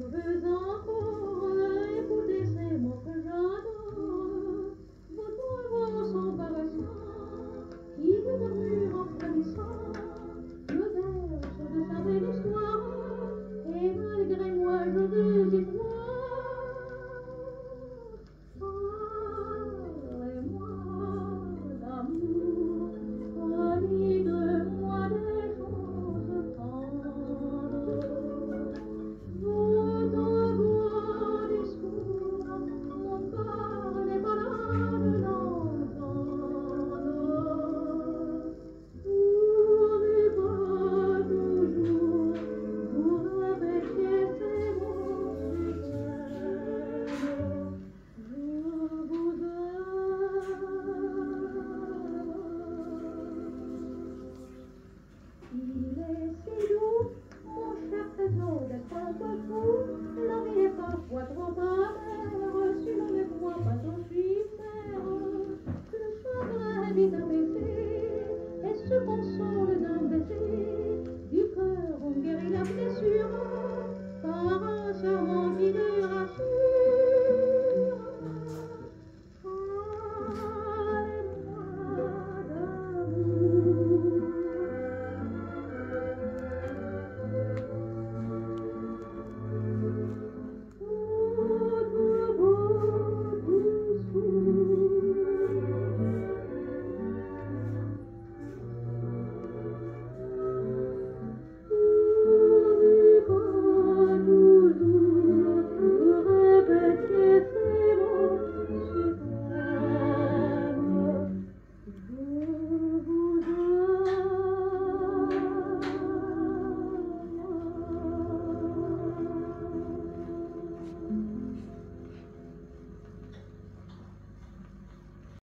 Mm-hmm.